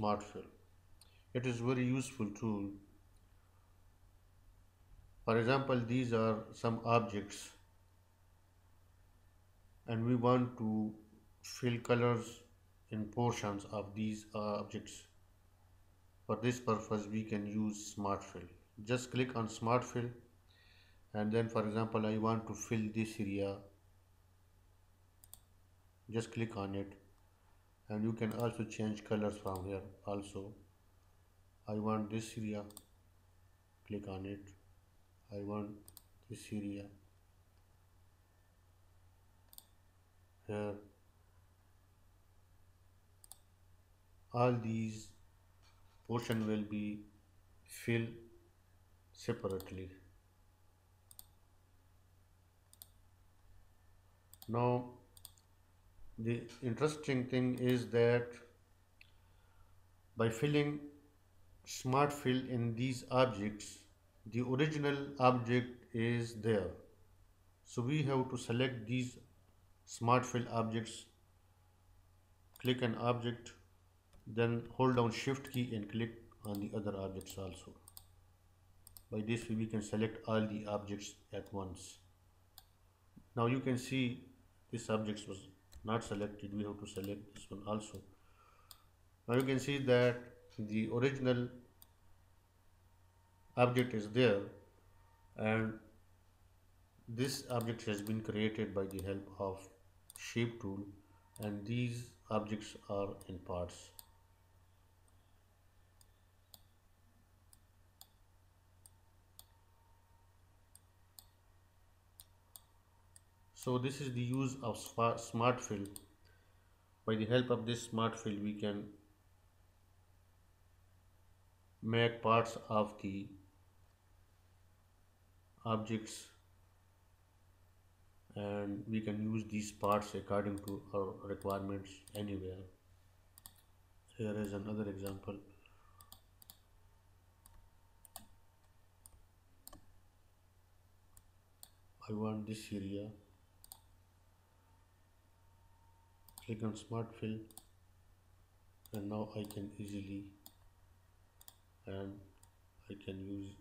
smart fill it is very useful tool. For example these are some objects. And we want to fill colors in portions of these uh, objects. For this purpose we can use smart fill just click on smart fill and then for example I want to fill this area. Just click on it and you can also change colors from here also. I want this area. Click on it. I want this area. Here. All these portion will be filled separately. Now the interesting thing is that by filling smart fill in these objects the original object is there. So we have to select these smart fill objects click an object then hold down shift key and click on the other objects also. By this we can select all the objects at once. Now you can see this object was not selected we have to select this one also. Now you can see that the original object is there and this object has been created by the help of shape tool and these objects are in parts so this is the use of smart fill by the help of this smart fill we can make parts of the objects and we can use these parts according to our requirements anywhere. Here is another example. I want this area click on smart fill and now I can easily and I can use